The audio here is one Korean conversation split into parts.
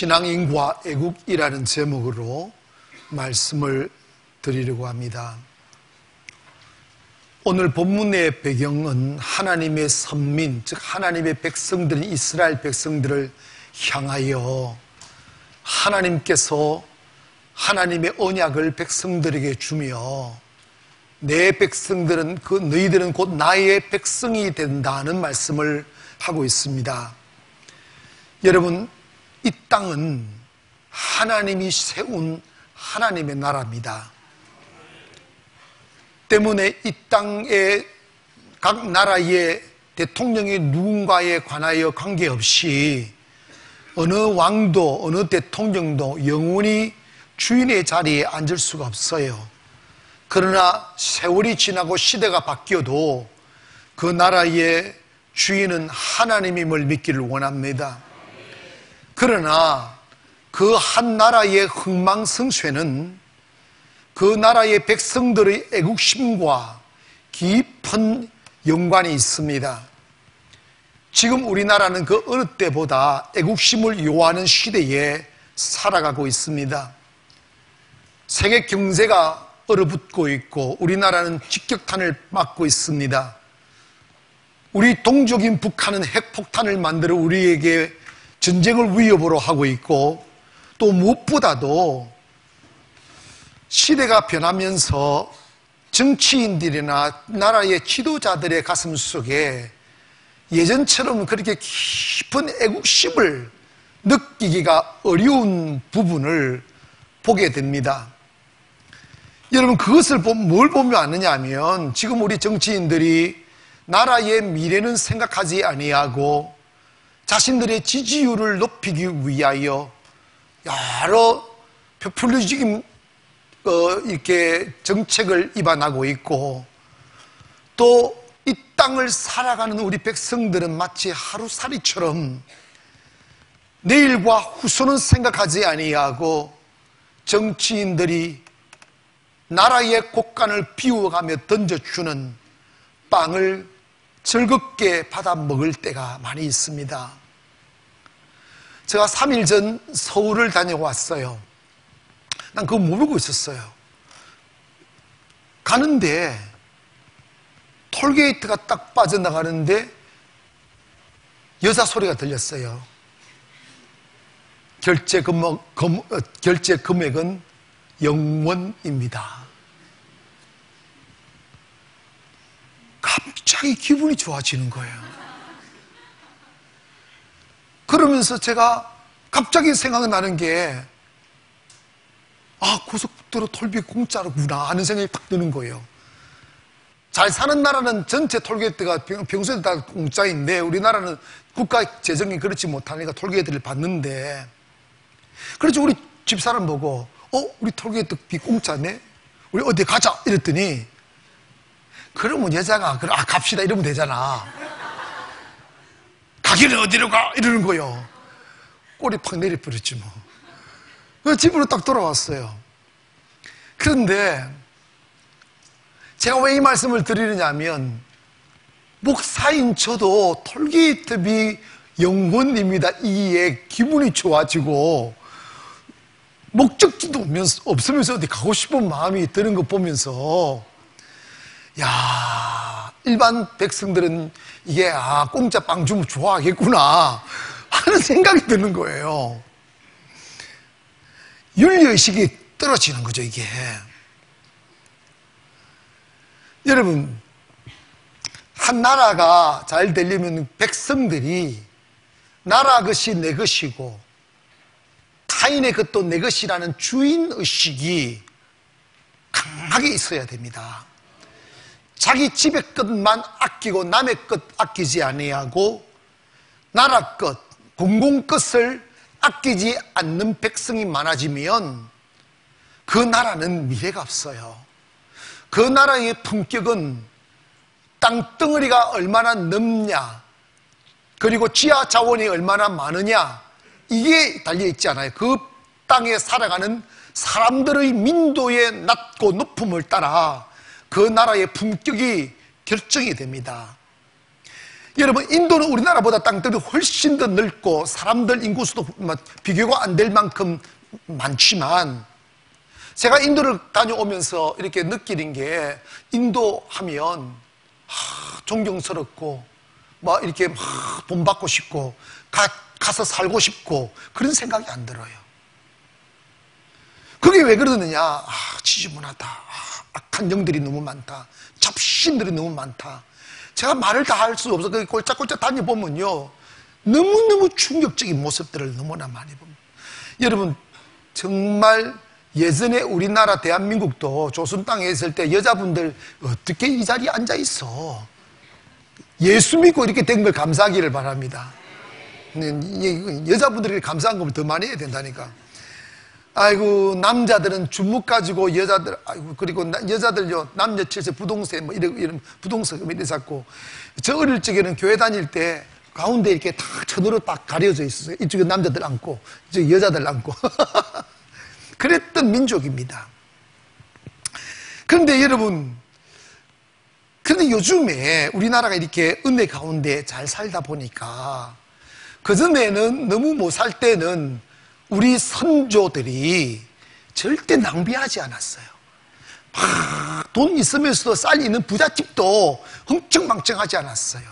신앙인과 애국이라는 제목으로 말씀을 드리려고 합니다. 오늘 본문의 배경은 하나님의 선민, 즉 하나님의 백성들인 이스라엘 백성들을 향하여 하나님께서 하나님의 언약을 백성들에게 주며 내 백성들은 그 너희들은 곧 나의 백성이 된다는 말씀을 하고 있습니다. 여러분 이 땅은 하나님이 세운 하나님의 나라입니다. 때문에 이 땅의 각 나라의 대통령이 누군가에 관하여 관계없이 어느 왕도 어느 대통령도 영원히 주인의 자리에 앉을 수가 없어요. 그러나 세월이 지나고 시대가 바뀌어도 그 나라의 주인은 하나님임을 믿기를 원합니다. 그러나 그 한 나라의 흥망성쇠는 그 나라의 백성들의 애국심과 깊은 연관이 있습니다. 지금 우리나라는 그 어느 때보다 애국심을 요하는 시대에 살아가고 있습니다. 세계 경제가 얼어붙고 있고 우리나라는 직격탄을 맞고 있습니다. 우리 동족인 북한은 핵폭탄을 만들어 우리에게 전쟁을 위협으로 하고 있고 또 무엇보다도 시대가 변하면서 정치인들이나 나라의 지도자들의 가슴 속에 예전처럼 그렇게 깊은 애국심을 느끼기가 어려운 부분을 보게 됩니다. 여러분 그것을 뭘 보며 아느냐 하면 지금 우리 정치인들이 나라의 미래는 생각하지 아니하고 자신들의 지지율을 높이기 위하여 여러 표퓰리즘 어, 이렇게 정책을 입안하고 있고 또 이 땅을 살아가는 우리 백성들은 마치 하루살이처럼 내일과 후손은 생각하지 아니하고 정치인들이 나라의 곳간을 비워가며 던져주는 빵을 즐겁게 받아 먹을 때가 많이 있습니다. 제가 3일 전 서울을 다녀왔어요. 난 그거 모르고 있었어요. 가는데 톨게이트가 딱 빠져나가는데 여자 소리가 들렸어요. 결제 금액, 금, 어, 결제 금액은 영원입니다. 갑자기 기분이 좋아지는 거예요. 그러면서 제가 갑자기 생각나는 게, 아, 고속도로 톨비 공짜로구나 하는 생각이 딱 드는 거예요. 잘 사는 나라는 전체 톨게이트가 평소에 다 공짜인데 우리나라는 국가 재정이 그렇지 못하니까 톨게이트를 받는데. 그렇죠 우리 집사람 보고 어 우리 톨게이트 비 공짜네? 우리 어디 가자? 이랬더니 그러면 여자가 아 갑시다. 이러면 되잖아 가기는 어디로 가? 이러는 거요. 꼬리 팍 내려버렸지 뭐. 그 집으로 딱 돌아왔어요. 그런데 제가 왜 이 말씀을 드리느냐 하면 목사인 저도 톨게이트비 영혼입니다. 이에 기분이 좋아지고 목적지도 없으면서 어디 가고 싶은 마음이 드는 거 보면서 야 일반 백성들은 이게 아 공짜 빵 주면 좋아하겠구나 하는 생각이 드는 거예요. 윤리의식이 떨어지는 거죠 이게. 여러분 한 나라가 잘 되려면 백성들이 나라 것이 내 것이고 타인의 것도 내 것이라는 주인 의식이 강하게 있어야 됩니다. 자기 집의 것만 아끼고 남의 것 아끼지 아니하고 나라 것, 공공 것을 아끼지 않는 백성이 많아지면 그 나라는 미래가 없어요. 그 나라의 품격은 땅덩어리가 얼마나 넓냐, 그리고 지하 자원이 얼마나 많으냐, 이게 달려있지 않아요. 그 땅에 살아가는 사람들의 민도의 낮고 높음을 따라 그 나라의 품격이 결정이 됩니다. 여러분 인도는 우리나라보다 땅들이 훨씬 더 넓고 사람들 인구수도 뭐 비교가 안 될 만큼 많지만 제가 인도를 다녀오면서 이렇게 느끼는 게 인도 하면 하, 존경스럽고 막 이렇게 막돈 받고 싶고 가, 가서 살고 싶고 그런 생각이 안 들어요. 그게 왜 그러느냐? 아, 지저분하다. 아, 악한 영들이 너무 많다. 잡신들이 너무 많다. 제가 말을 다 할 수 없어. 그 꼴짝꼴짝 다녀보면요. 너무너무 충격적인 모습들을 너무나 많이 봅니다. 여러분, 정말 예전에 우리나라 대한민국도 조선 땅에 있을 때 여자분들 어떻게 이 자리에 앉아 있어? 예수 믿고 이렇게 된 걸 감사하기를 바랍니다. 여자분들이 감사한 거면 더 많이 해야 된다니까. 아이고 남자들은 주묵 가지고 여자들 아이고 그리고 여자들요 남녀 칠세 부동세 뭐 이런 이런 부동석 이래 잡고 저 어릴 적에는 교회 다닐 때 가운데 이렇게 다 천으로 딱 가려져 있었어요. 이쪽에 남자들 앉고 이쪽에 여자들 앉고 그랬던 민족입니다. 그런데 여러분 그런데 요즘에 우리나라가 이렇게 은혜 가운데 잘 살다 보니까 그전에는 너무 못 살 때는 우리 선조들이 절대 낭비하지 않았어요. 돈 있으면서도 쌀 있는 부잣집도 흥청망청하지 않았어요.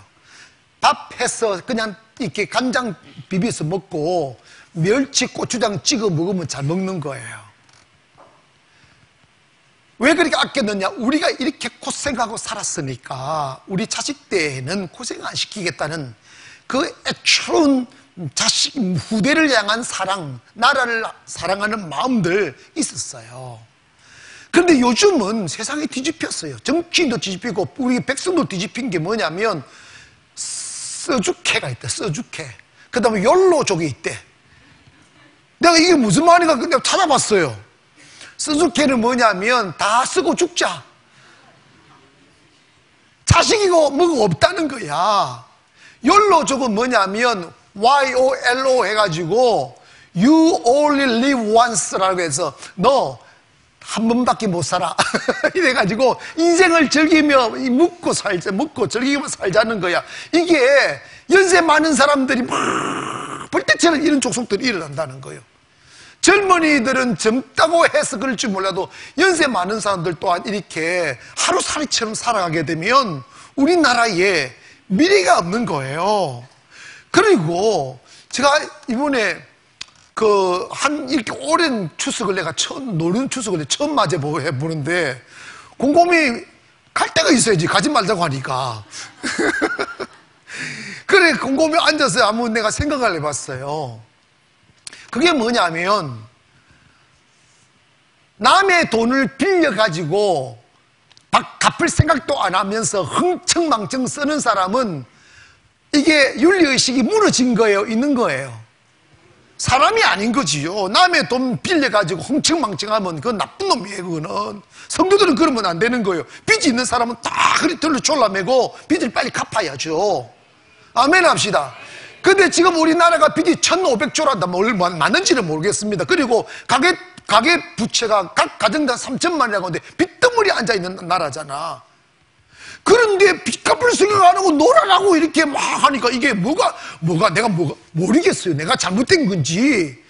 밥 해서 그냥 이렇게 간장 비벼서 먹고 멸치, 고추장 찍어 먹으면 잘 먹는 거예요. 왜 그렇게 아꼈느냐? 우리가 이렇게 고생하고 살았으니까 우리 자식 때에는 고생 안 시키겠다는 그 애처로운 자식, 후대를 향한 사랑, 나라를 사랑하는 마음들 있었어요. 그런데 요즘은 세상이 뒤집혔어요. 정치인도 뒤집히고 우리 백성도 뒤집힌 게 뭐냐면 써주케가 있다. 써주케. 그 다음에 연로족이 있대. 내가 이게 무슨 말인가 근데 찾아봤어요. 써주케는 뭐냐면 다 쓰고 죽자. 자식이고 뭐가 없다는 거야. 연로족은 뭐냐면 YOLO 해가지고 You only live once라고 해서 너 한 번밖에 못 살아. 이래가지고 인생을 즐기며 묵고 살자, 묵고 즐기며 살자는 거야. 이게 연세 많은 사람들이 막 벌떼처럼 이런 족속들이 일어난다는 거예요. 젊은이들은 젊다고 해서 그럴지 몰라도 연세 많은 사람들 또한 이렇게 하루살이처럼 살아가게 되면 우리나라에 미래가 없는 거예요. 그리고 제가 이번에 그 한 이렇게 오랜 추석을 내가 처음 노는 추석을 처음 맞아 보는데 곰곰이 갈 데가 있어야지 가지 말자고 하니까 그래 곰곰이 앉아서 아무 내가 생각을 해봤어요. 그게 뭐냐면 남의 돈을 빌려 가지고 갚을 생각도 안 하면서 흥청망청 쓰는 사람은 이게 윤리의식이 무너진 거예요? 있는 거예요? 사람이 아닌 거지요. 남의 돈 빌려가지고 흥청망청하면 그건 나쁜 놈이에요, 그거는. 성도들은 그러면 안 되는 거예요. 빚이 있는 사람은 다 그리 들로 졸라매고 빚을 빨리 갚아야죠. 아멘 합시다. 근데 지금 우리나라가 빚이 1,500조란다. 뭘 맞는지는 모르겠습니다. 그리고 가계, 가계 부채가 각 가정당 3천만이라고 하는데 빚덩어리 앉아있는 나라잖아. 그런데 빚 갚을 생각 안 하고 놀아라고 이렇게 막 하니까 이게 뭐가, 뭐가, 내가 뭐가, 모르겠어요. 내가 잘못된 건지.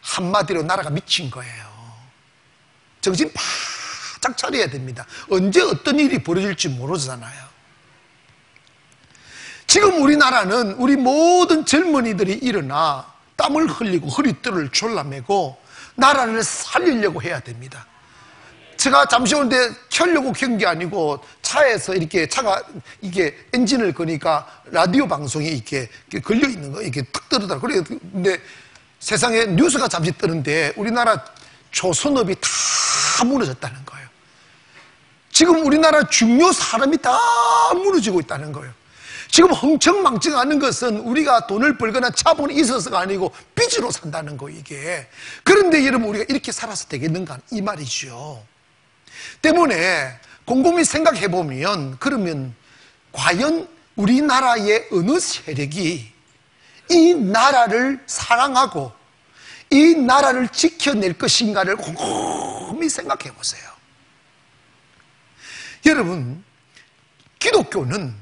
한마디로 나라가 미친 거예요. 정신 바짝 차려야 됩니다. 언제 어떤 일이 벌어질지 모르잖아요. 지금 우리나라는 우리 모든 젊은이들이 일어나 땀을 흘리고 허리띠를 졸라매고 나라를 살리려고 해야 됩니다. 제가 잠시 오는데 켜려고 켠 게 아니고 차에서 이렇게 차가 이게 엔진을 거니까 라디오 방송이 이렇게 걸려 있는 거 이렇게 탁 뜨더라. 그래 근데 세상에 뉴스가 잠시 뜨는데 우리나라 조선업이 다 무너졌다는 거예요. 지금 우리나라 중요 사람이 다 무너지고 있다는 거예요. 지금 흥청망청하는 것은 우리가 돈을 벌거나 차본이 있어서가 아니고 빚으로 산다는 거 이게. 그런데 여러분 우리가 이렇게 살아서 되겠는가 이 말이죠. 때문에 곰곰이 생각해 보면 그러면 과연 우리나라의 어느 세력이 이 나라를 사랑하고 이 나라를 지켜낼 것인가를 곰곰이 생각해 보세요. 여러분, 기독교는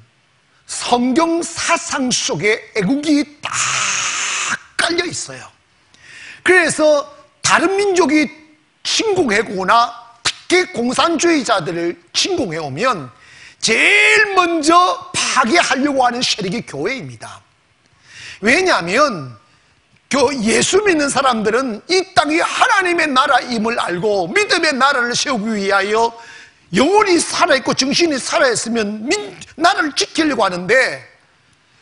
성경 사상 속에 애국이 딱 깔려 있어요. 그래서 다른 민족이 침공해오거나 특히 공산주의자들을 침공해 오면 제일 먼저 파괴하려고 하는 세력이 교회입니다. 왜냐하면 예수 믿는 사람들은 이 땅이 하나님의 나라임을 알고 믿음의 나라를 세우기 위하여 영혼이 살아있고 정신이 살아있으면 나라를 지키려고 하는데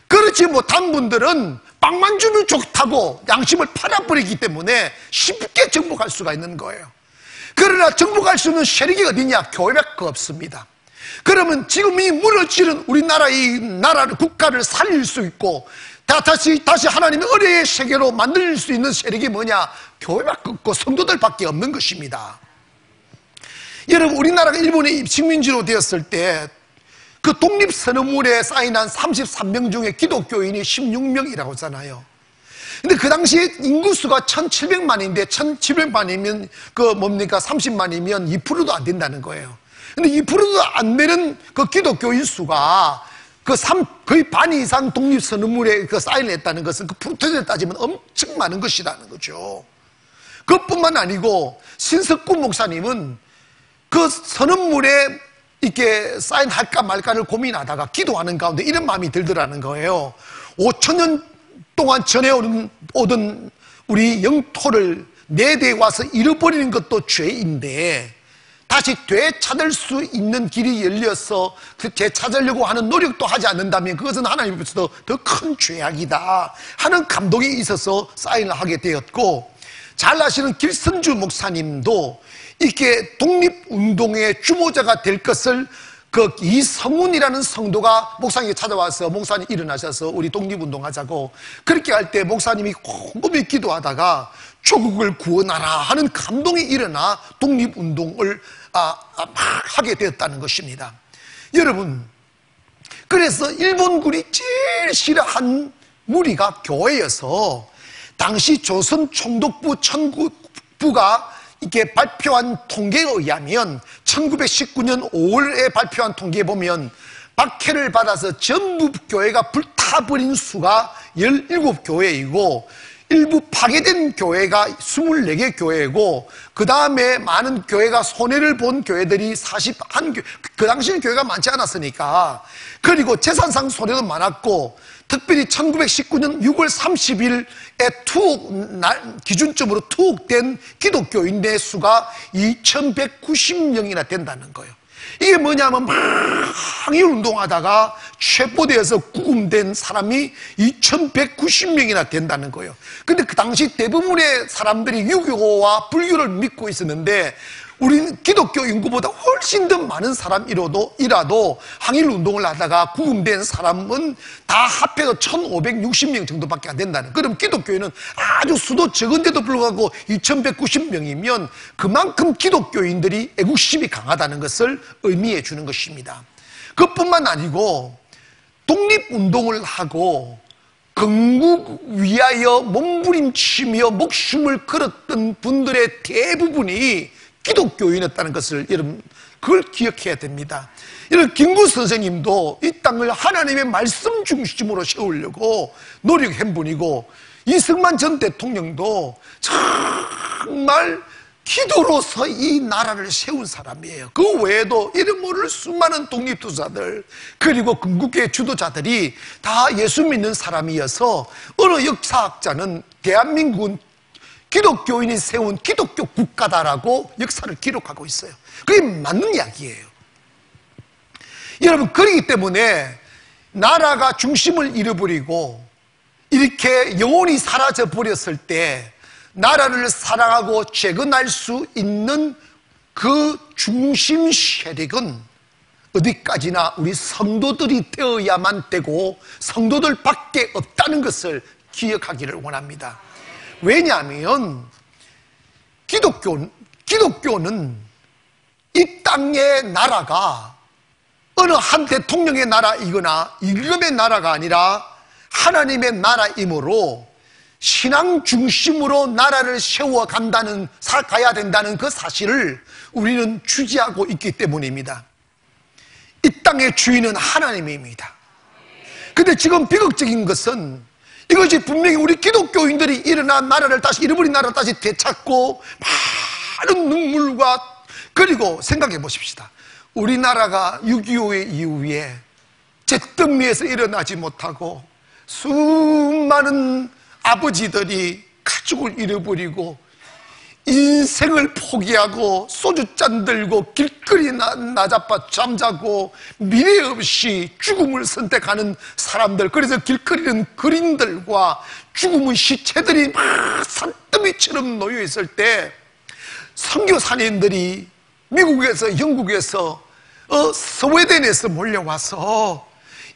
그렇지 못한 분들은 빵만 주면 좋다고 양심을 팔아버리기 때문에 쉽게 정복할 수가 있는 거예요. 그러나 정복할 수 있는 세력이 어디냐? 교회밖에 없습니다. 그러면 지금 이 무너지는 우리나라 이 나라를 국가를 살릴 수 있고 다, 다시 다시 하나님의 의뢰의 세계로 만들 수 있는 세력이 뭐냐? 교회밖에 없고 성도들밖에 없는 것입니다. 여러분 우리나라가 일본의 식민지로 되었을 때 그 독립선언물에 사인한 33명 중에 기독교인이 16명이라고 하잖아요. 근데 그 당시에 인구수가 1700만인데 1700만이면 그 뭡니까 30만이면 2%도 안 된다는 거예요. 근데 2%도 안 되는 그 기독교인 수가 그 3, 거의 반 이상 독립선언물에 그 사인을 했다는 것은 그 프로테스를 따지면 엄청 많은 것이라는 거죠. 그것뿐만 아니고 신석구 목사님은 그 선언물에 이렇게 사인할까 말까를 고민하다가 기도하는 가운데 이런 마음이 들더라는 거예요. 5천년 동안 전해오던 오던 우리 영토를 내대 와서 잃어버리는 것도 죄인데 다시 되찾을 수 있는 길이 열려서 그 되찾으려고 하는 노력도 하지 않는다면 그것은 하나님께서도 더큰 죄악이다 하는 감동이 있어서 사인을 하게 되었고 잘 아시는 길선주 목사님도 이렇게 독립운동의 주모자가 될 것을 그 이성훈이라는 성도가 목사님께 찾아와서 목사님 일어나셔서 우리 독립운동 하자고 그렇게 할 때 목사님이 꼼꼼히 기도하다가 조국을 구원하라 하는 감동이 일어나 독립운동을 아, 아, 막 하게 되었다는 것입니다. 여러분, 그래서 일본군이 제일 싫어한 무리가 교회여서 당시 조선 총독부 천국부가 이게 발표한 통계에 의하면 1919년 5월에 발표한 통계에 보면 박해를 받아서 전부 교회가 불타버린 수가 17교회이고 일부 파괴된 교회가 24개 교회고 그 다음에 많은 교회가 손해를 본 교회들이 41교 그 당시에는 교회가 많지 않았으니까. 그리고 재산상 손해도 많았고 특별히 1919년 6월 30일에 투옥 날, 기준점으로 투옥된 기독교인의 수가 2190명이나 된다는 거예요 이게 뭐냐면 막 항일 운동하다가 체포되어서 구금된 사람이 2190명이나 된다는 거예요. 근데 그 당시 대부분의 사람들이 유교와 불교를 믿고 있었는데 우리는 기독교 인구보다 훨씬 더 많은 사람이라도 이라도 항일 운동을 하다가 구금된 사람은 다 합해서 1560명 정도밖에 안 된다는. 그럼 기독교인은 아주 수도 적은데도 불구하고 2190명이면 그만큼 기독교인들이 애국심이 강하다는 것을 의미해 주는 것입니다. 그것뿐만 아니고 독립 운동을 하고 건국 위하여 몸부림치며 목숨을 걸었던 분들의 대부분이 기독교인이었다는 것을 여러분 그걸 기억해야 됩니다. 이런 김구 선생님도 이 땅을 하나님의 말씀 중심으로 세우려고 노력한 분이고 이승만 전 대통령도 정말 기도로서 이 나라를 세운 사람이에요. 그 외에도 이름 모를 수많은 독립투사들 그리고 건국계 주도자들이 다 예수 믿는 사람이어서 어느 역사학자는 대한민국은 기독교인이 세운 기독교 국가다라고 역사를 기록하고 있어요. 그게 맞는 이야기예요. 여러분, 그러기 때문에 나라가 중심을 잃어버리고 이렇게 영혼이 사라져 버렸을 때 나라를 사랑하고 재건할 수 있는 그 중심 세력은 어디까지나 우리 성도들이 되어야만 되고 성도들 밖에 없다는 것을 기억하기를 원합니다. 왜냐하면 기독교, 기독교는 이 땅의 나라가 어느 한 대통령의 나라이거나 임금의 나라가 아니라 하나님의 나라이므로 신앙 중심으로 나라를 세워간다는, 가야 된다는 그 사실을 우리는 주지하고 있기 때문입니다. 이 땅의 주인은 하나님입니다. 근데 지금 비극적인 것은 이것이 분명히 우리 기독교인들이 일어난 나라를 다시 잃어버린 나라를 다시 되찾고 많은 눈물과 그리고 생각해 보십시다. 우리나라가 6.25의 이후에 잿더미에서 일어나지 못하고 수많은 아버지들이 가족을 잃어버리고 인생을 포기하고 소주잔 들고 길거리 나자빠 잠자고 미래 없이 죽음을 선택하는 사람들 그래서 길거리는 그림들과 죽음의 시체들이 막 산더미처럼 놓여 있을 때 선교사님들이 미국에서 영국에서 어, 스웨덴에서 몰려와서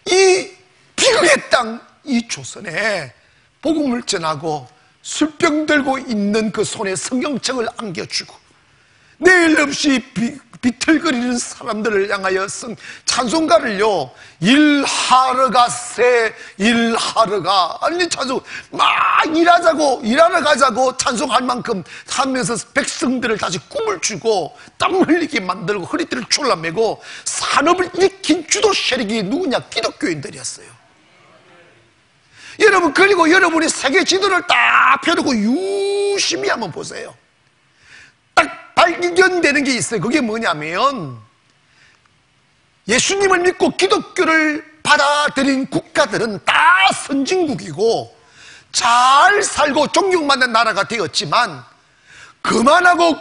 이 비극의 땅 이 조선에 복음을 전하고 술병 들고 있는 그 손에 성경책을 안겨주고 내일 없이 비, 비틀거리는 사람들을 향하여 성, 찬송가를요 일하러 가세 일하러 가 아니 찬송 막 일하자고 일하러 가자고 찬송할 만큼 하면서 백성들을 다시 꿈을 주고 땀 흘리게 만들고 허리띠를 졸라매고 산업을 일으킨 주도 세력이 누구냐? 기독교인들이었어요 여러분 그리고 여러분이 세계 지도를 딱 펴놓고 유심히 한번 보세요. 딱 발견되는 게 있어요. 그게 뭐냐면 예수님을 믿고 기독교를 받아들인 국가들은 다 선진국이고 잘 살고 존경받는 나라가 되었지만 그만하고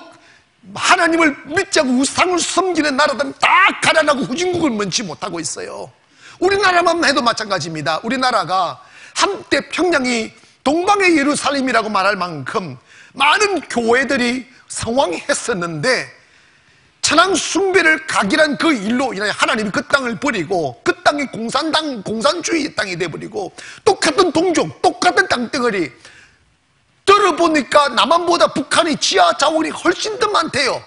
하나님을 믿자고 우상을 섬기는 나라들은 다 가난하고 후진국을 면치 못하고 있어요. 우리나라만 해도 마찬가지입니다. 우리나라가 한때 평양이 동방의 예루살렘이라고 말할 만큼 많은 교회들이 성황했었는데 천황 숭배를 각일한 그 일로 인하여 하나님이 그 땅을 버리고 그 땅이 공산당 공산주의 땅이 돼버리고 똑같은 동족 똑같은 땅덩어리 들어보니까 남한보다 북한이 지하 자원이 훨씬 더 많대요.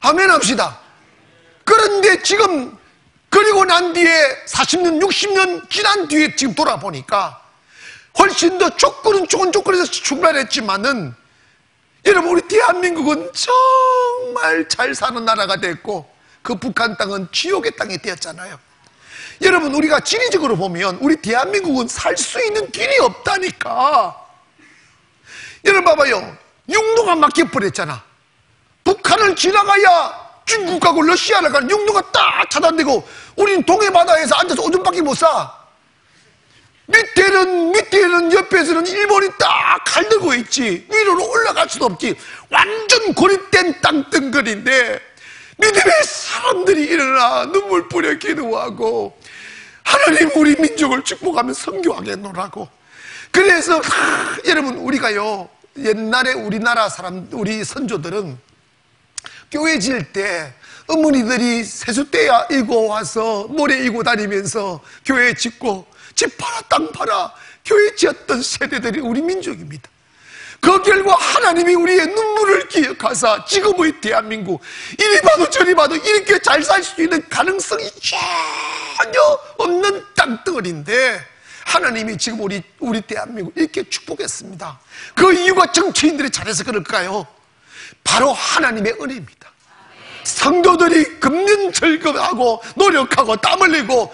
아멘 합시다. 그런데 지금 그리고 난 뒤에 40년, 60년 지난 뒤에 지금 돌아보니까 훨씬 더 조건은 좋은 조건에서 출발했지만은 여러분 우리 대한민국은 정말 잘 사는 나라가 됐고 그 북한 땅은 지옥의 땅이 되었잖아요. 여러분 우리가 지리적으로 보면 우리 대한민국은 살 수 있는 길이 없다니까. 여러분 봐봐요. 육로가 막혀버렸잖아. 북한을 지나가야 중국하고 러시아를 가는 육로가 딱 차단되고 우리는 동해 바다에서 앉아서 오줌밖에 못 사. 밑에는 밑에는 옆에서는 일본이 딱 칼 들고 있지. 위로는 올라갈 수도 없지. 완전 고립된 땅덩거리인데 믿음의 사람들이 일어나 눈물 뿌려 기도하고 하나님 우리 민족을 축복하며 성교하게노라고. 그래서 하, 여러분 우리가요 옛날에 우리나라 사람 우리 선조들은 교회 지을 때 어머니들이 세숫대야 이고 와서 모래 이고 다니면서 교회 짓고 집 팔아 땅 팔아 교회 지었던 세대들이 우리 민족입니다. 그 결과 하나님이 우리의 눈물을 기억하사 지금의 대한민국 이리 봐도 저리 봐도 이렇게 잘 살 수 있는 가능성이 전혀 없는 땅덩어리인데 하나님이 지금 우리 우리 대한민국 이렇게 축복했습니다. 그 이유가 정치인들이 잘해서 그럴까요? 바로 하나님의 은혜입니다. 성도들이 금년절금하고 노력하고 땀 흘리고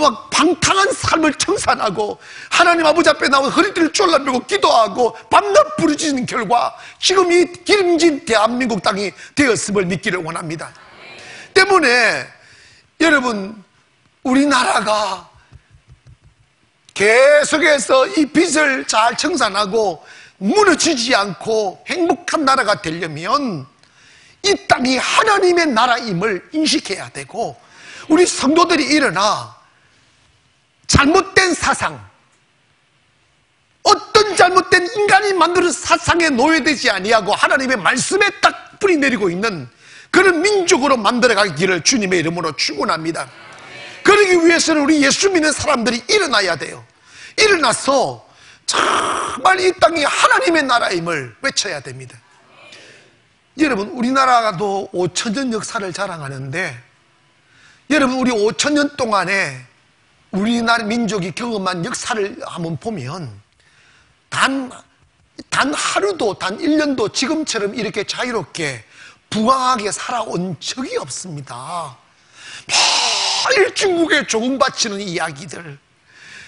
막 방탕한 삶을 청산하고 하나님 아버지 앞에 나와 허리띠를 졸라매고 기도하고 밤낮 부르짖는 결과 지금 이 기름진 대한민국 땅이 되었음을 믿기를 원합니다. 때문에 여러분 우리나라가 계속해서 이 빚을 잘 청산하고 무너지지 않고 행복한 나라가 되려면 이 땅이 하나님의 나라임을 인식해야 되고 우리 성도들이 일어나 잘못된 사상 어떤 잘못된 인간이 만드는 사상에 노예되지 아니하고 하나님의 말씀에 딱 뿌리 내리고 있는 그런 민족으로 만들어가기를 주님의 이름으로 축원합니다. 그러기 위해서는 우리 예수 믿는 사람들이 일어나야 돼요. 일어나서 정말 이 땅이 하나님의 나라임을 외쳐야 됩니다. 여러분, 우리나라도 5천년 역사를 자랑하는데, 여러분, 우리 5천년 동안에 우리나라 민족이 경험한 역사를 한번 보면, 단, 단 하루도, 단 1년도 지금처럼 이렇게 자유롭게, 부강하게 살아온 적이 없습니다. 매일 중국에 조금 바치는 이야기들,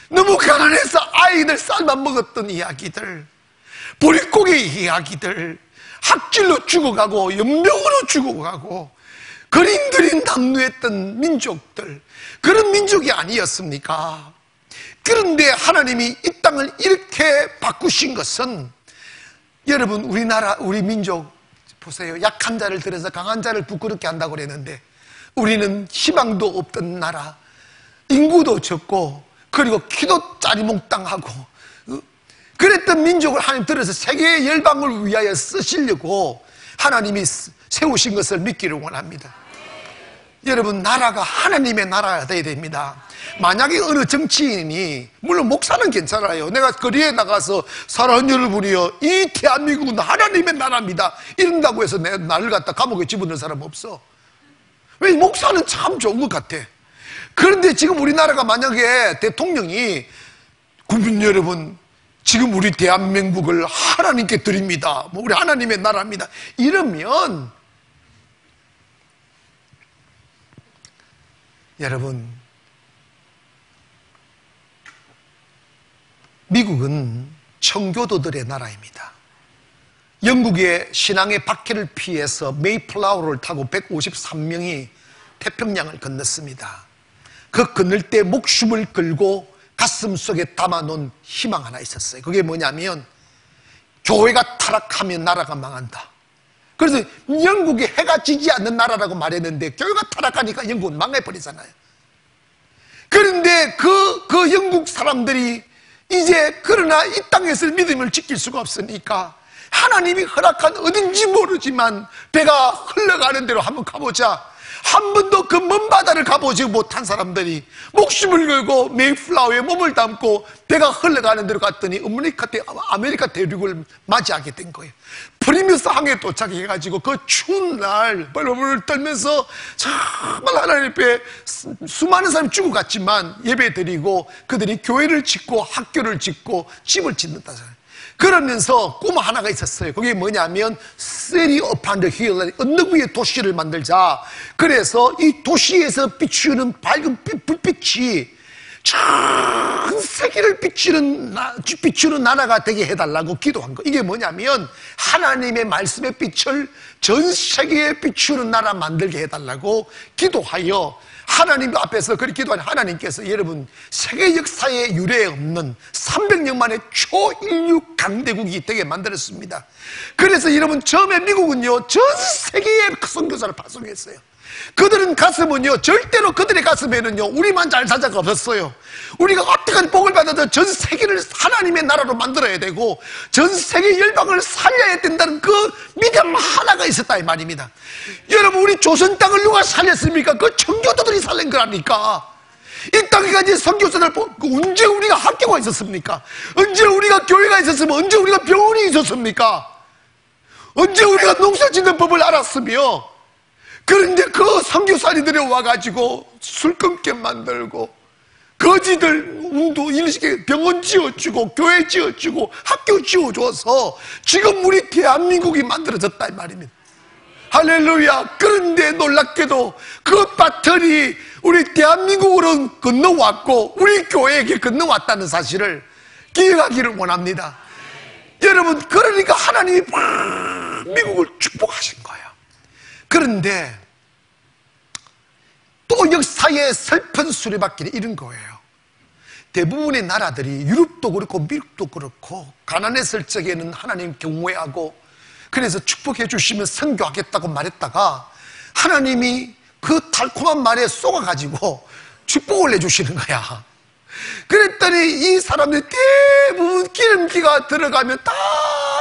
너무 가난해서 아이들 쌀만 먹었던 이야기들, 보릿고개 이야기들, 학질로 죽어가고 연병으로 죽어가고 그림 그린 담루했던 민족들 그런 민족이 아니었습니까? 그런데 하나님이 이 땅을 이렇게 바꾸신 것은 여러분 우리나라 우리 민족 보세요 약한 자를 들여서 강한 자를 부끄럽게 한다고 그랬는데 우리는 희망도 없던 나라 인구도 적고 그리고 키도 짜리몽땅하고 어? 그랬던 민족을 하나님 들어서 세계의 열방을 위하여 쓰시려고 하나님이 세우신 것을 믿기를 원합니다. 여러분 나라가 하나님의 나라가 돼야 됩니다. 만약에 어느 정치인이 물론 목사는 괜찮아요. 내가 거리에 나가서 사랑하는 여러분이요 이 대한민국은 하나님의 나라입니다. 이런다고 해서 내 나를 갖다 감옥에 집어넣는 사람 없어. 왜 목사는 참 좋은 것 같아. 그런데 지금 우리나라가 만약에 대통령이 국민 여러분 지금 우리 대한민국을 하나님께 드립니다. 뭐 우리 하나님의 나라입니다. 이러면 여러분 미국은 청교도들의 나라입니다. 영국의 신앙의 박해를 피해서 메이플라워를 타고 153명이 태평양을 건넜습니다. 그 건널 때 목숨을 걸고 가슴 속에 담아놓은 희망 하나 있었어요. 그게 뭐냐면 교회가 타락하면 나라가 망한다. 그래서 영국이 해가 지지 않는 나라라고 말했는데 교회가 타락하니까 영국은 망해버리잖아요. 그런데 그, 그 영국 사람들이 이제 그러나 이 땅에서 믿음을 지킬 수가 없으니까 하나님이 허락한 어딘지 모르지만 배가 흘러가는 대로 한번 가보자. 한 번도 그 먼 바다를 가보지 못한 사람들이 목숨을 걸고 메이플라워에 몸을 담고 배가 흘러가는 대로 갔더니 아메리카, 대, 아메리카 대륙을 맞이하게 된 거예요. 플리머스 항에 도착해가지고 그 추운 날 벌벌 떨면서 정말 하나님 앞에 수많은 사람이 죽어갔지만 예배 드리고 그들이 교회를 짓고 학교를 짓고 집을 짓는다. 그러면서 꿈 하나가 있었어요. 그게 뭐냐면 City upon the hill 언덕 위에 도시를 만들자. 그래서 이 도시에서 비추는 밝은 불빛이 전 세계를 비추는, 비추는 나라가 되게 해달라고 기도한 거. 이게 뭐냐면 하나님의 말씀의 빛을 전 세계에 비추는 나라 만들게 해달라고 기도하여 하나님 앞에서 그렇게 기도한 하나님께서 여러분 세계 역사에 유례 없는 300년 만에 초인류 강대국이 되게 만들었습니다. 그래서 여러분 처음에 미국은요 전 세계에 선교사를 파송했어요. 그들은 가슴은요 절대로 그들의 가슴에는요 우리만 잘 사자가 없었어요. 우리가 어떻게 복을 받아도 전 세계를 하나님의 나라로 만들어야 되고 전 세계 열방을 살려야 된다는 그 믿음 하나가 있었다 이 말입니다. 여러분 우리 조선 땅을 누가 살렸습니까? 그 청교도들이 살린 거라니까. 이 땅에까지 선교사들 그 언제 우리가 학교가 있었습니까? 언제 우리가 교회가 있었으면 언제 우리가 병원이 있었습니까? 언제 우리가 농사 짓는 법을 알았으며 그런데 그 선교사님들이 와가지고 술 끊게 만들고 거지들 운도 일식에 병원 지어주고 교회 지어주고 학교 지어줘서 지금 우리 대한민국이 만들어졌다 이 말입니다. 할렐루야. 그런데 놀랍게도 그 배터리 우리 대한민국으로 건너왔고 우리 교회에게 건너왔다는 사실을 기억하기를 원합니다. 여러분 그러니까 하나님이 미국을 축복하신 거예요. 그런데 또 역사의 슬픈 수레바퀴는 이런 거예요. 대부분의 나라들이 유럽도 그렇고 미국도 그렇고 가난했을 적에는 하나님 경외하고 그래서 축복해 주시면 선교하겠다고 말했다가 하나님이 그 달콤한 말에 쏘아가지고 축복을 내주시는 거야. 그랬더니 이 사람들 대부분 기름기가 들어가면 다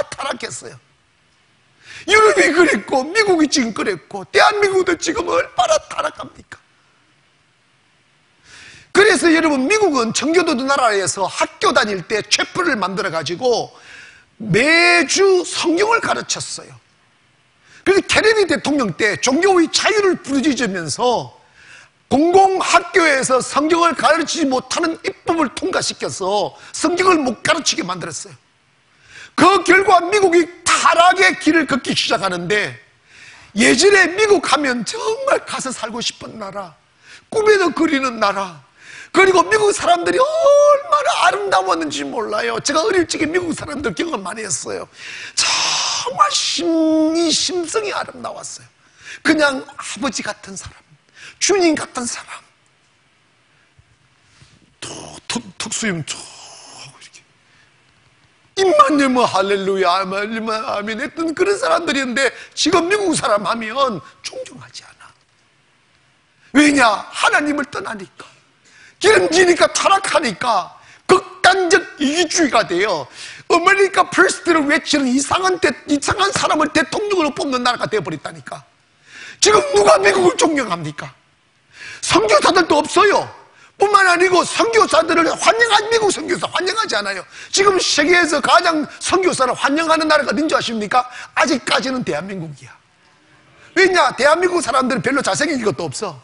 타락했어요. 유럽이 그랬고 미국이 지금 그랬고 대한민국도 지금 얼마나 타락합니까? 그래서 여러분 미국은 청교도 나라에서 학교 다닐 때 채플을 만들어 가지고 매주 성경을 가르쳤어요. 그래서 케네디 대통령 때 종교의 자유를 부르짖으면서 공공학교에서 성경을 가르치지 못하는 입법을 통과시켜서 성경을 못 가르치게 만들었어요. 그 결과 미국이 타락의 길을 걷기 시작하는데 예전에 미국 하면 정말 가서 살고 싶은 나라 꿈에도 그리는 나라. 그리고 미국 사람들이 얼마나 아름다웠는지 몰라요. 제가 어릴 적에 미국 사람들 경험 많이 했어요. 정말 심 이 심성이 아름다웠어요. 그냥 아버지 같은 사람, 주님 같은 사람. 툭, 툭, 이렇게. 입만 열면 할렐루야, 아멘, 아멘 했던 그런 사람들이었는데 지금 미국 사람 하면 존경하지 않아. 왜냐? 하나님을 떠나니까. 기름지니까 타락하니까 극단적 이기주의가 돼요. America First를 외치는 이상한 대, 이상한 사람을 대통령으로 뽑는 나라가 되어버렸다니까. 지금 누가 미국을 존경합니까? 선교사들도 없어요. 뿐만 아니고 선교사들을 환영한 미국 선교사 환영하지 않아요. 지금 세계에서 가장 선교사를 환영하는 나라가 어딘지 아십니까? 아직까지는 대한민국이야. 왜냐? 대한민국 사람들은 별로 잘생긴 것도 없어.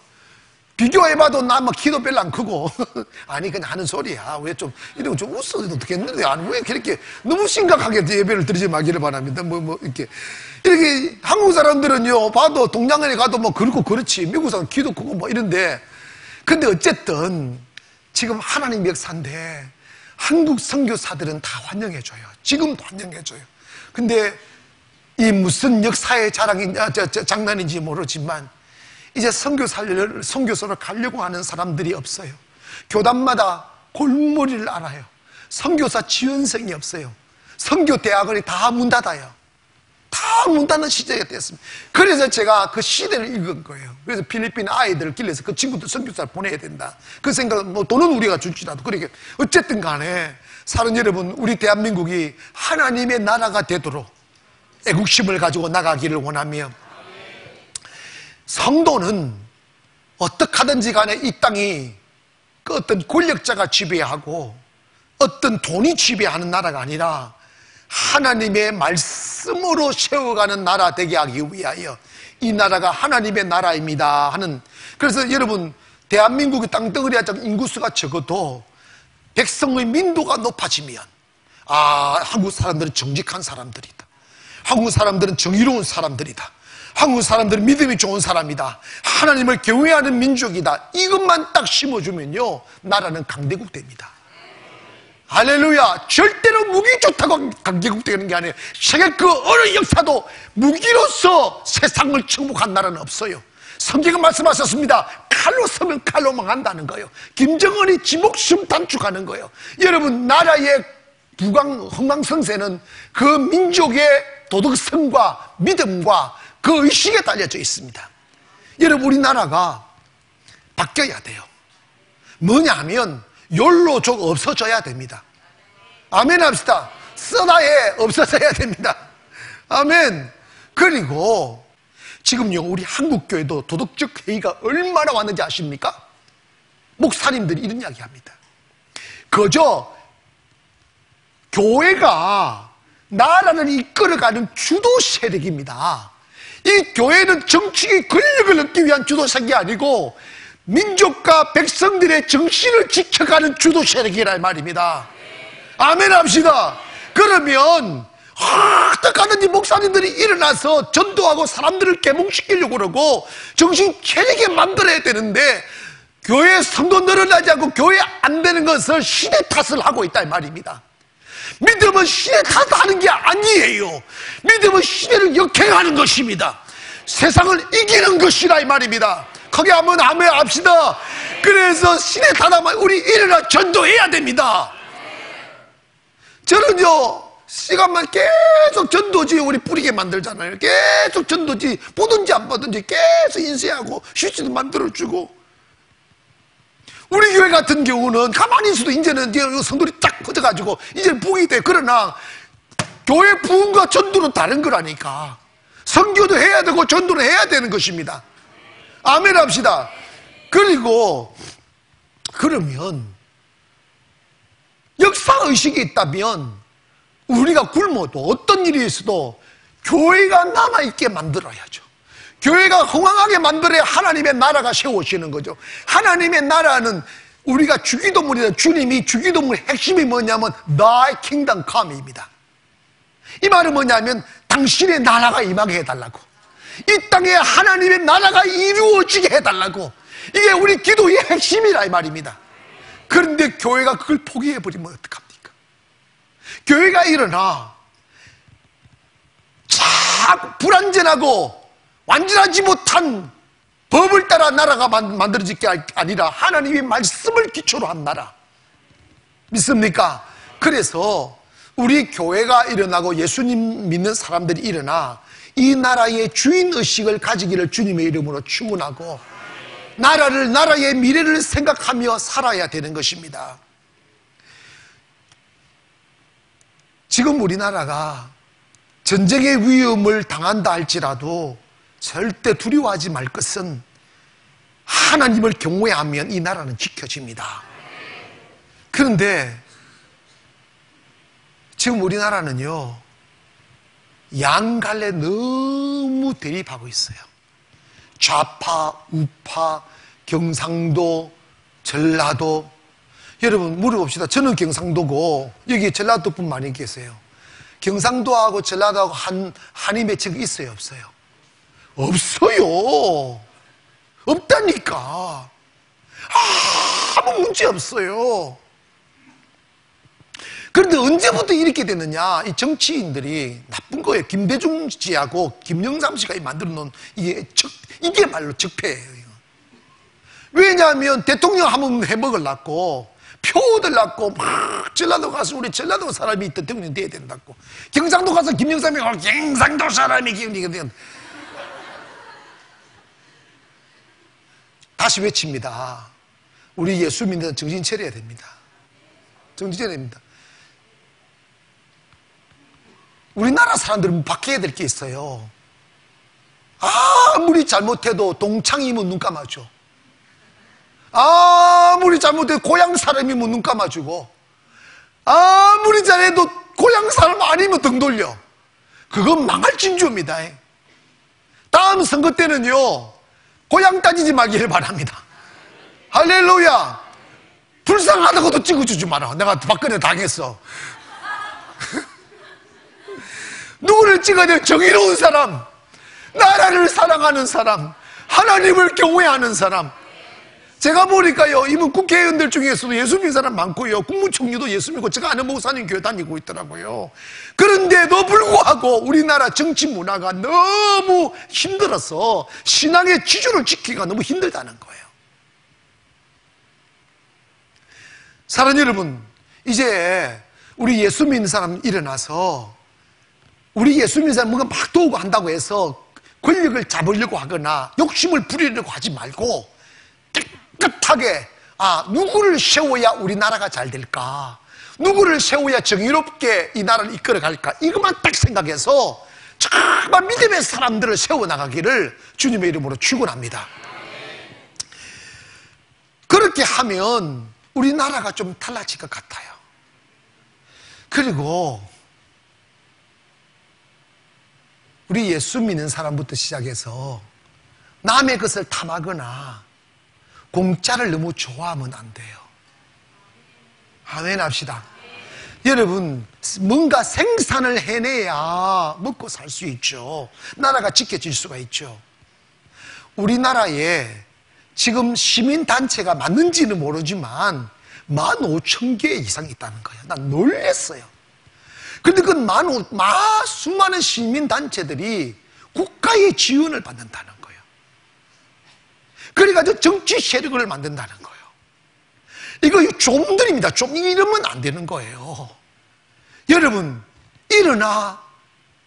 비교해봐도 나 뭐 키도 별로 안 크고. 아니 그냥 하는 소리야. 왜 좀 이러고 좀 웃어도 되겠는데. 아니 왜 그렇게 너무 심각하게 예배를 드리지 마기를 바랍니다. 뭐뭐 뭐 이렇게. 이렇게 한국 사람들은요 봐도 동양에 가도 뭐 그렇고 그렇지. 미국 사람 키도 크고 뭐 이런데. 근데 어쨌든 지금 하나님 역사인데 한국 선교사들은 다 환영해줘요. 지금도 환영해줘요. 근데 이 무슨 역사의 자랑이 아, 저, 저, 장난인지 모르지만 이제 선교사를, 선교소를 가려고 하는 사람들이 없어요. 교단마다 골머리를 알아요. 선교사 지원생이 없어요. 선교 대학을 다문 닫아요. 다 문 닫는 시대가 됐습니다. 그래서 제가 그 시대를 읽은 거예요. 그래서 필리핀 아이들을 길러서 그 친구들 선교사를 보내야 된다. 그 생각, 뭐 돈은 우리가 줄지라도. 그러게. 어쨌든 간에, 사는 여러분, 우리 대한민국이 하나님의 나라가 되도록 애국심을 가지고 나가기를 원하며 성도는 어떻게 하든지 간에 이 땅이 그 어떤 권력자가 지배하고 어떤 돈이 지배하는 나라가 아니라 하나님의 말씀으로 세워가는 나라 되게 하기 위하여 이 나라가 하나님의 나라입니다 하는 그래서 여러분 대한민국의 땅덩어리가 인구수가 적어도 백성의 민도가 높아지면 아 한국 사람들은 정직한 사람들이다. 한국 사람들은 정의로운 사람들이다 한국 사람들은 믿음이 좋은 사람이다. 하나님을 경외하는 민족이다. 이것만 딱 심어주면요. 나라는 강대국 됩니다. 할렐루야. 절대로 무기 좋다고 강대국 되는 게 아니에요. 세계 그 어느 역사도 무기로서 세상을 정복한 나라는 없어요. 성경은 말씀하셨습니다. 칼로 서면 칼로 망한다는 거예요. 김정은이 지목숨 단축하는 거예요. 여러분, 나라의 부강, 흥망성쇠는 그 민족의 도덕성과 믿음과 그 의식에 달려져 있습니다. 여러분, 우리나라가 바뀌어야 돼요. 뭐냐 하면, 욜로족 없어져야 됩니다. 아멘 합시다. 써다에 없어져야 됩니다. 아멘. 그리고, 지금요, 우리 한국교회도 도덕적 회의가 얼마나 왔는지 아십니까? 목사님들이 이런 이야기 합니다. 그저, 교회가 나라를 이끌어가는 주도 세력입니다. 이 교회는 정치의 권력을 얻기 위한 주도색이 아니고 민족과 백성들의 정신을 지켜가는 주도 세력이란 말입니다. 아멘 합시다. 그러면 어떡하든지 목사님들이 일어나서 전도하고 사람들을 개몽시키려고 그러고 정신 차리게 만들어야 되는데 교회 성도 늘어나지 않고 교회 안 되는 것을 시대 탓을 하고 있다 이 말입니다. 믿음은 시대 탓하는 게 아니에요. 믿음은 시대를 역행하는 것입니다. 세상을 이기는 것이라 이 말입니다. 거기 한번 아멘 합시다. 그래서 시대 탓하면 우리 일어나 전도해야 됩니다. 저는요, 시간만 계속 전도지 우리 뿌리게 만들잖아요. 계속 전도지 보든지 안 보든지 계속 인쇄하고 슈지도 만들어주고 우리 교회 같은 경우는 가만히 있어도 이제는 성들이 딱 퍼져가지고 이제 부흥이 돼. 그러나 교회 부흥과 전도는 다른 거라니까. 성교도 해야 되고 전도를 해야 되는 것입니다. 아멘 합시다. 그리고 그러면 역사의식이 있다면 우리가 굶어도 어떤 일이 있어도 교회가 남아있게 만들어야죠. 교회가 흥황하게 만들어야 하나님의 나라가 세워지는 거죠. 하나님의 나라는 우리가 주기도문이다. 주님이 주기도문 핵심이 뭐냐면 Thy Kingdom Come입니다. 이 말은 뭐냐면 당신의 나라가 임하게 해달라고. 이 땅에 하나님의 나라가 이루어지게 해달라고. 이게 우리 기도의 핵심이라 이 말입니다. 그런데 교회가 그걸 포기해버리면 어떡합니까? 교회가 일어나 자꾸 불안전하고 완전하지 못한 법을 따라 나라가 만들어질 게 아니라 하나님의 말씀을 기초로 한 나라. 믿습니까? 그래서 우리 교회가 일어나고 예수님 믿는 사람들이 일어나 이 나라의 주인의식을 가지기를 주님의 이름으로 축원하고 나라를 나라의 미래를 생각하며 살아야 되는 것입니다. 지금 우리나라가 전쟁의 위험을 당한다 할지라도 절대 두려워하지 말 것은 하나님을 경외하면 이 나라는 지켜집니다. 그런데 지금 우리나라는요, 양갈래 너무 대립하고 있어요. 좌파, 우파, 경상도, 전라도. 여러분 물어봅시다. 저는 경상도고 여기 전라도 분 많이 계세요. 경상도하고 전라도하고 한, 한이 맺힌 있어요? 없어요? 없어요. 없다니까. 아무 문제 없어요. 그런데 언제부터 이렇게 됐느냐? 이 정치인들이 나쁜 거예요. 김대중 씨하고 김영삼 씨가 만들어 놓은 이게 적, 이게 말로 적폐예요. 왜냐하면 대통령 한번 해먹을라고 표 얻으려고 막 전라도 가서 우리 전라도 사람이 대통령 돼야 된다고 경상도 가서 김영삼이 경상도 사람이 김영삼 다시 외칩니다. 우리 예수 믿는 정신 차려야 됩니다. 정신 차려야 됩니다. 우리나라 사람들은 바뀌어야 될 게 있어요. 아무리 잘못해도 동창이면 눈 감아줘. 아무리 잘못해도 고향 사람이면 눈 감아주고, 아무리 잘해도 고향 사람 아니면 등 돌려. 그건 망할 진주입니다. 다음 선거 때는요, 고향 따지지 말기를 바랍니다. 할렐루야. 불쌍하다고도 찍어주지 마라. 내가 박근혜 당했어. 누구를 찍어야 돼? 정의로운 사람, 나라를 사랑하는 사람, 하나님을 경외하는 사람. 제가 보니까요, 이분 국회의원들 중에서도 예수 믿는 사람 많고요, 국무총리도 예수 믿고, 제가 아는 목사님 교회 다니고 있더라고요. 그런데도 불구하고 우리나라 정치 문화가 너무 힘들어서 신앙의 기준을 지키기가 너무 힘들다는 거예요. 사랑 여러분, 이제 우리 예수 믿는 사람 일어나서 우리 예수 믿는 사람 뭔가 막 도우고 한다고 해서 권력을 잡으려고 하거나 욕심을 부리려고 하지 말고 깨끗하게 아 누구를 세워야 우리나라가 잘 될까? 누구를 세워야 정의롭게 이 나라를 이끌어 갈까? 이것만 딱 생각해서 정말 믿음의 사람들을 세워 나가기를 주님의 이름으로 축원합니다. 그렇게 하면 우리나라가 좀 달라질 것 같아요. 그리고 우리 예수 믿는 사람부터 시작해서 남의 것을 탐하거나 공짜를 너무 좋아하면 안 돼요. 아멘 합시다. 여러분, 뭔가 생산을 해내야 먹고 살 수 있죠. 나라가 지켜질 수가 있죠. 우리나라에 지금 시민단체가 맞는지는 모르지만 15,000개 이상 있다는 거예요. 난 놀랬어요. 근데 그 만, 마, 수많은 시민단체들이 국가의 지원을 받는다는. 그래가지고 정치 세력을 만든다는 거예요. 이거 좀들입니다. 좀 이러면 안 되는 거예요. 여러분, 일어나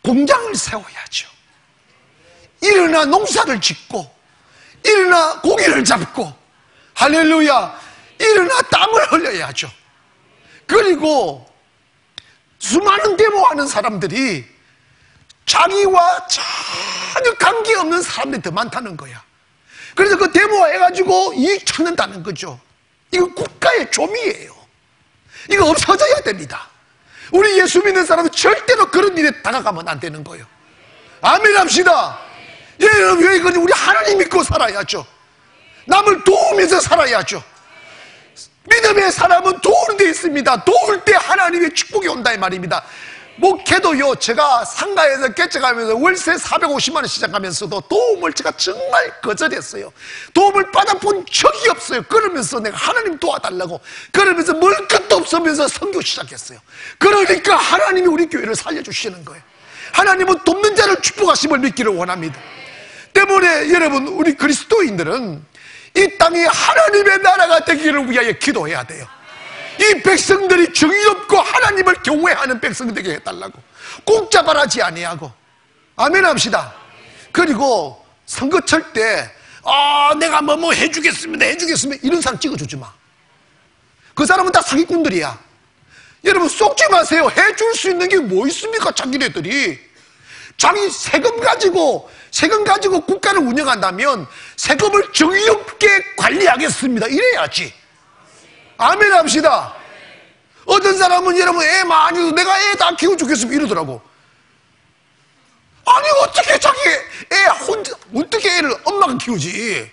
공장을 세워야죠. 일어나 농사를 짓고, 일어나 고기를 잡고, 할렐루야, 일어나 땀을 흘려야죠. 그리고 수많은 데모하는 사람들이 자기와 전혀 관계없는 사람들이 더 많다는 거야. 그래서 그 데모해가지고 이익 찾는다는 거죠. 이거 국가의 좀이에요. 이거 없어져야 됩니다. 우리 예수 믿는 사람은 절대로 그런 일에 다가가면 안 되는 거예요. 아멘 합시다. 예, 왜 이거지? 우리 하나님 믿고 살아야죠. 남을 도우면서 살아야죠. 믿음의 사람은 도우는 데 있습니다. 도울 때 하나님의 축복이 온다 이 말입니다. 목회도요, 제가 상가에서 개척하면서 월세 450만원 시작하면서도 도움을 제가 정말 거절했어요. 도움을 받아본 적이 없어요. 그러면서 내가 하나님 도와달라고. 그러면서 뭘 끝도 없으면서 선교 시작했어요. 그러니까 하나님이 우리 교회를 살려주시는 거예요. 하나님은 돕는 자를 축복하심을 믿기를 원합니다. 때문에 여러분, 우리 그리스도인들은 이 땅이 하나님의 나라가 되기를 위하여 기도해야 돼요. 이 백성들이 정의롭고 하나님을 경외하는 백성되게 해달라고. 공짜 바라지 아니하고. 아멘 합시다. 그리고 선거철 때 아, 내가 뭐뭐 해주겠습니다 해주겠습니다. 이런 사람 찍어주지 마그 사람은 다 사기꾼들이야. 여러분 속지 마세요. 해줄 수 있는 게 뭐 있습니까 자기네들이? 자기 세금 가지고 세금 가지고 국가를 운영한다면 세금을 정의롭게 관리하겠습니다. 이래야지 아멘 합시다. 어떤 사람은 여러분 애 많이 도 내가 애 다 키워 주겠으면 이러더라고. 아니 어떻게 자기 애 어떻게 애를 엄마가 키우지?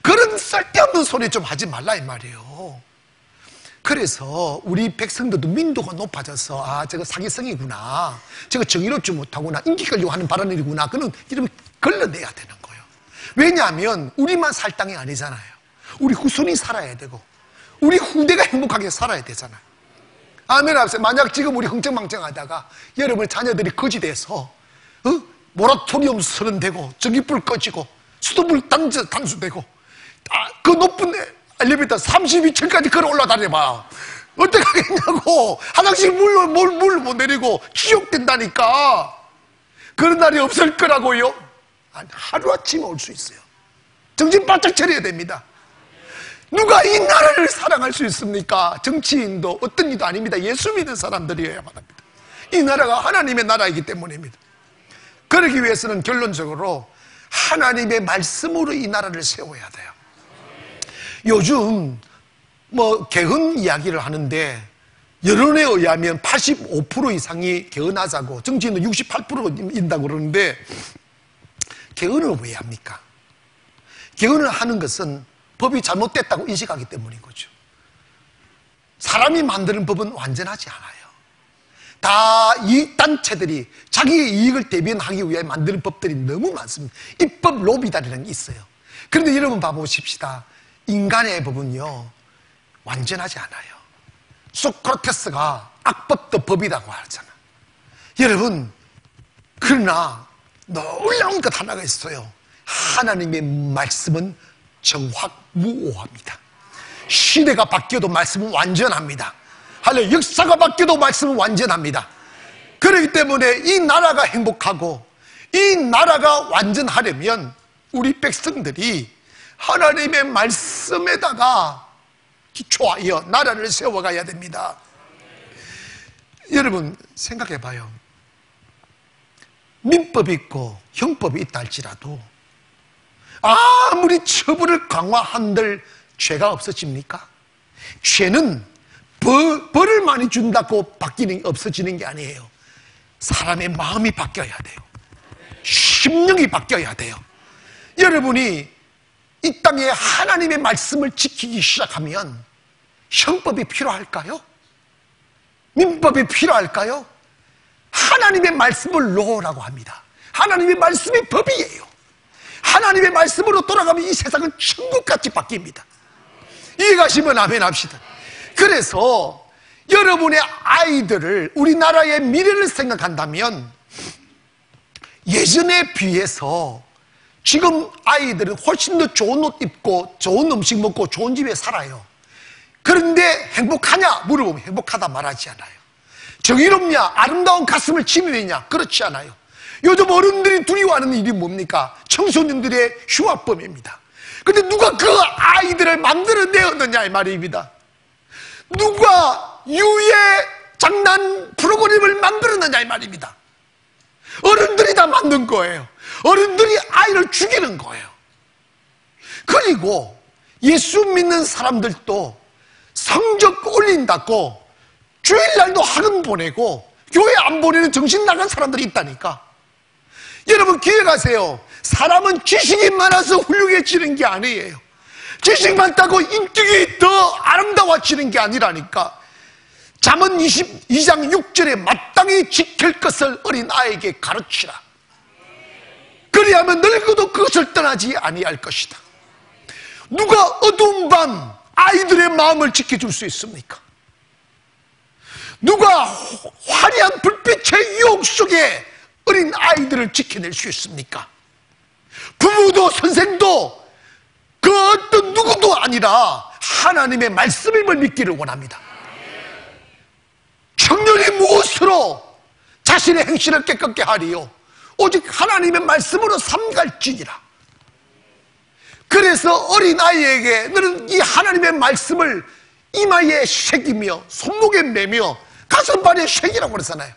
그런 쓸데없는 소리 좀 하지 말라 이 말이에요. 그래서 우리 백성들도 민도가 높아져서 아 저거 사기성이구나 저거 정의롭지 못하구나 인기 끌려고 하는 발언이구나 그는 이러면 걸러내야 되는 거예요 왜냐하면 우리만 살 땅이 아니잖아요 우리 후손이 살아야 되고 우리 후대가 행복하게 살아야 되잖아요. 아멘 하세요. 만약 지금 우리 흥청망청하다가 여러분 자녀들이 거지 돼서 어? 모라토리움 선언되고 전기불 꺼지고 수도불 단수, 단수되고 아, 그 높은 엘리베이터 32층까지 걸어 올라다녀봐. 어떻게 하겠냐고. 화장실 물, 물, 물못 내리고 지옥된다니까. 그런 날이 없을 거라고요. 하루아침에 올 수 있어요. 정신 바짝 차려야 됩니다. 누가 이 나라를 사랑할 수 있습니까? 정치인도 어떤 이도 아닙니다. 예수 믿는 사람들이어야만 합니다. 이 나라가 하나님의 나라이기 때문입니다. 그러기 위해서는 결론적으로 하나님의 말씀으로 이 나라를 세워야 돼요. 요즘 뭐 개헌 이야기를 하는데 여론에 의하면 85% 이상이 개헌하자고 정치인은 68%인다고 그러는데 개헌을 왜 합니까? 개헌을 하는 것은 법이 잘못됐다고 인식하기 때문인 거죠. 사람이 만드는 법은 완전하지 않아요. 다 이익단체들이 자기의 이익을 대변하기 위해 만드는 법들이 너무 많습니다. 입법 로비다라는 게 있어요. 그런데 여러분 봐보십시다. 인간의 법은요, 완전하지 않아요. 소크라테스가 악법도 법이라고 하잖아. 여러분, 그러나 놀라운 것 하나가 있어요. 하나님의 말씀은 정확무오합니다. 시대가 바뀌어도 말씀은 완전합니다. 할래 역사가 바뀌어도 말씀은 완전합니다. 그렇기 때문에 이 나라가 행복하고 이 나라가 완전하려면 우리 백성들이 하나님의 말씀에다가 기초하여 나라를 세워가야 됩니다. 여러분 생각해 봐요. 민법이 있고 형법이 있다 할지라도 아무리 처벌을 강화한들 죄가 없어집니까? 죄는 벌, 벌을 많이 준다고 바뀌는 없어지는 게 아니에요. 사람의 마음이 바뀌어야 돼요. 심령이 바뀌어야 돼요. 여러분이 이 땅에 하나님의 말씀을 지키기 시작하면 형법이 필요할까요? 민법이 필요할까요? 하나님의 말씀을 놓으라고 합니다. 하나님의 말씀이 법이에요. 하나님의 말씀으로 돌아가면 이 세상은 천국같이 바뀝니다. 이해가시면 아멘 합시다. 그래서 여러분의 아이들을 우리나라의 미래를 생각한다면 예전에 비해서 지금 아이들은 훨씬 더 좋은 옷 입고 좋은 음식 먹고 좋은 집에 살아요. 그런데 행복하냐 물어보면 행복하다 말하지 않아요. 정의롭냐 아름다운 가슴을 지니느냐 그렇지 않아요. 요즘 어른들이 두려워하는 일이 뭡니까? 청소년들의 흉악범입니다. 근데 누가 그 아이들을 만들어내었느냐 이 말입니다. 누가 유해 장난 프로그램을 만들었느냐 이 말입니다. 어른들이 다 만든 거예요. 어른들이 아이를 죽이는 거예요. 그리고 예수 믿는 사람들도 성적 올린다고 주일날도 학원 보내고 교회 안 보내는 정신 나간 사람들이 있다니까. 여러분 기억하세요. 사람은 지식이 많아서 훌륭해지는 게 아니에요. 지식 많다고 인격이 더 아름다워지는 게 아니라니까. 잠언 22장 6절에 마땅히 지킬 것을 어린 아이에게 가르치라. 그리하면 늙어도 그것을 떠나지 아니할 것이다. 누가 어두운 밤 아이들의 마음을 지켜줄 수 있습니까? 누가 화려한 불빛의 유혹 속에 어린 아이들을 지켜낼 수 있습니까? 부모도 선생도 그 어떤 누구도 아니라 하나님의 말씀임을 믿기를 원합니다. 청년이 무엇으로 자신의 행실을 깨끗게 하리요? 오직 하나님의 말씀으로 삼갈지니라. 그래서 어린 아이에게 너는 이 하나님의 말씀을 이마에 새기며 손목에 매며 가슴발에 새기라고 그러잖아요.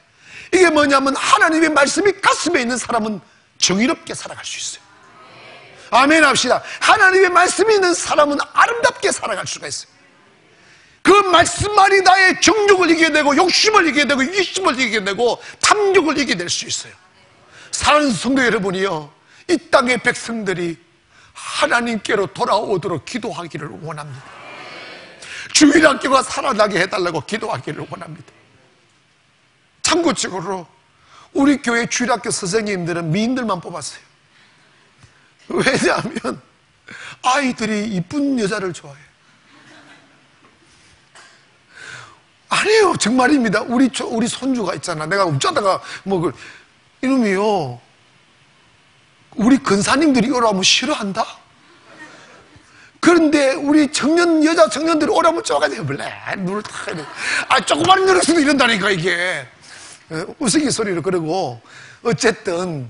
이게 뭐냐면 하나님의 말씀이 가슴에 있는 사람은 정의롭게 살아갈 수 있어요. 아멘 합시다. 하나님의 말씀이 있는 사람은 아름답게 살아갈 수가 있어요. 그 말씀만이 나의 정욕을 이겨내고 욕심을 이겨내고 이심을 이겨내고 탐욕을 이겨낼 수 있어요. 사랑하는 성도 여러분이요. 이 땅의 백성들이 하나님께로 돌아오도록 기도하기를 원합니다. 주일 학교가 살아나게 해달라고 기도하기를 원합니다. 참고적으로 우리 교회 주일학교 선생님들은 미인들만 뽑았어요. 왜냐하면 아이들이 이쁜 여자를 좋아해요. 아니에요. 정말입니다. 우리, 우리 손주가 있잖아. 내가 웃자다가 뭐, 그, 이놈이요. 우리 근사님들이 오라면 싫어한다? 그런데 우리 청년, 여자 청년들이 오라면 쪼가지고, 볼래? 눈을 탁, 아, 조그만 눈에서도 이런다니까, 이게. 어, 우스기 소리를 그러고, 어쨌든,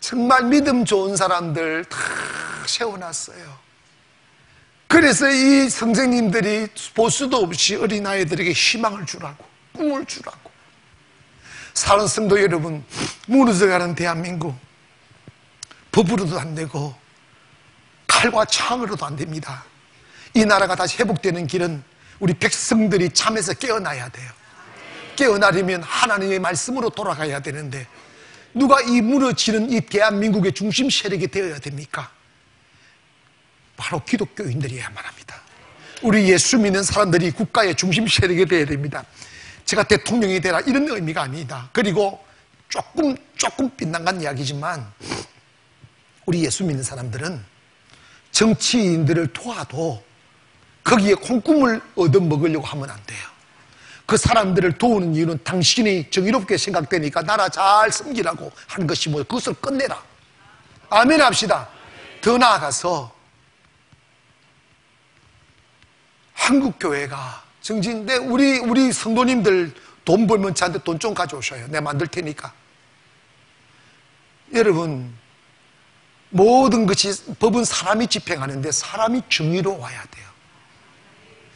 정말 믿음 좋은 사람들 다 세워놨어요. 그래서 이 선생님들이 보수도 없이 어린아이들에게 희망을 주라고, 꿈을 주라고. 사는 성도 여러분, 무너져가는 대한민국, 법으로도 안 되고, 칼과 창으로도 안 됩니다. 이 나라가 다시 회복되는 길은 우리 백성들이 잠에서 깨어나야 돼요. 깨어나려면 하나님의 말씀으로 돌아가야 되는데, 누가 이 무너지는 이 대한민국의 중심 세력이 되어야 됩니까? 바로 기독교인들이야만 합니다. 우리 예수 믿는 사람들이 국가의 중심 세력이 되어야 됩니다. 제가 대통령이 되라 이런 의미가 아니다. 그리고 조금 조금 빗나간 이야기지만 우리 예수 믿는 사람들은 정치인들을 도와도 거기에 콩꿈을 얻어먹으려고 하면 안 돼요. 그 사람들을 도우는 이유는 당신이 정의롭게 생각되니까 나라 잘 섬기라고 하는 것이 뭐 그것을 끝내라. 아멘 합시다. 더 나아가서 한국 교회가 정진데 우리 우리 성도님들 돈 벌면 저한테 돈 좀 가져오셔요. 내가 만들 테니까. 여러분 모든 것이 법은 사람이 집행하는데 사람이 정의로워야 돼요.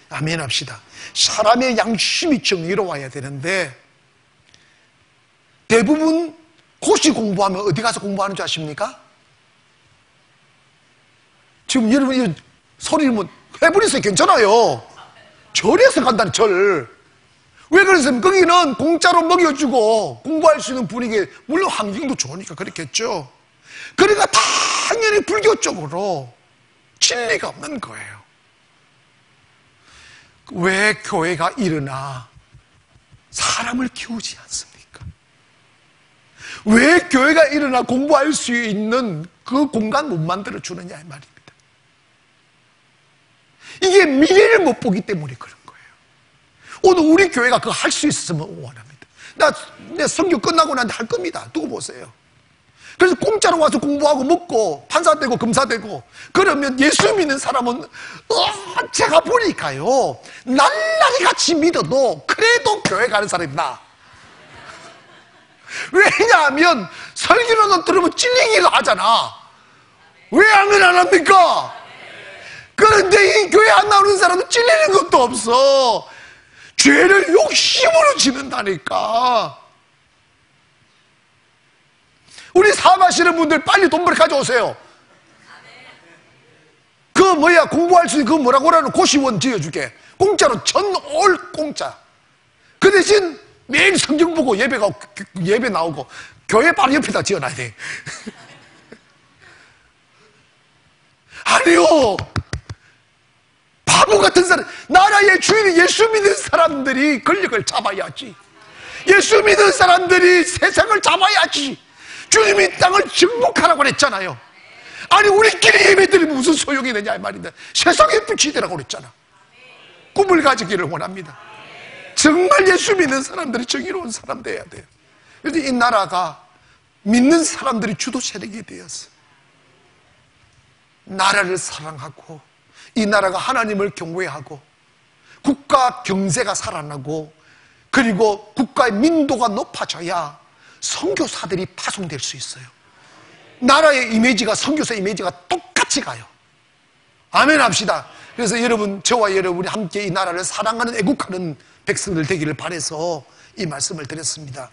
아멘 합시다. 사람의 양심이 정의로워야 되는데 대부분 고시 공부하면 어디 가서 공부하는 줄 아십니까? 지금 여러분 소리를 뭐 해버리세요. 괜찮아요. 절에서 간다는 절. 왜 그랬습니까? 거기는 공짜로 먹여주고 공부할 수 있는 분위기, 물론 환경도 좋으니까 그렇겠죠. 그러니까 당연히 불교 쪽으로 진리가 없는 거예요. 왜 교회가 일어나 사람을 키우지 않습니까? 왜 교회가 일어나 공부할 수 있는 그 공간 못 만들어 주느냐 이 말입니다. 이게 미래를 못 보기 때문에 그런 거예요. 오늘 우리 교회가 그거 할 수 있었으면 원합니다. 나, 내 성교 끝나고 난데 할 겁니다. 두고 보세요. 그래서 공짜로 와서 공부하고 먹고 판사 되고 검사 되고 그러면 예수 믿는 사람은 어, 제가 보니까요 날라리 같이 믿어도 그래도 교회 가는 사람이다. 왜냐하면 설교는 들으면 찔리기를 하잖아. 왜 아멘 안 합니까? 그런데 이 교회 안 나오는 사람은 찔리는 것도 없어. 죄를 욕심으로 지는다니까. 우리 사업하시는 분들 빨리 돈벌이 가져오세요. 그 뭐야 공부할 수 있는 그 뭐라고 하는 고시원 지어주게. 공짜로 전올 공짜. 그 대신 매일 성경 보고 예배가 예배 나오고 교회 바로 옆에다 지어놔야 돼. 아니요. 바보 같은 사람, 나라의 주인이 예수 믿는 사람들이 권력을 잡아야지. 예수 믿는 사람들이 세상을 잡아야지. 주님이 땅을 정복하라고 그랬잖아요. 아니, 우리끼리 예배드리면 무슨 소용이 되냐, 이 말인데. 세상에 붙이더라고 그랬잖아. 꿈을 가지기를 원합니다. 정말 예수 믿는 사람들이 정의로운 사람 돼야 돼요. 그래서 이 나라가 믿는 사람들이 주도 세력이 되었어. 나라를 사랑하고 이 나라가 하나님을 경외하고 국가 경제가 살아나고 그리고 국가의 민도가 높아져야 선교사들이 파송될 수 있어요. 나라의 이미지가 선교사 이미지가 똑같이 가요. 아멘 합시다. 그래서 여러분 저와 여러분이 함께 이 나라를 사랑하는 애국하는 백성들 되기를 바래서 이 말씀을 드렸습니다.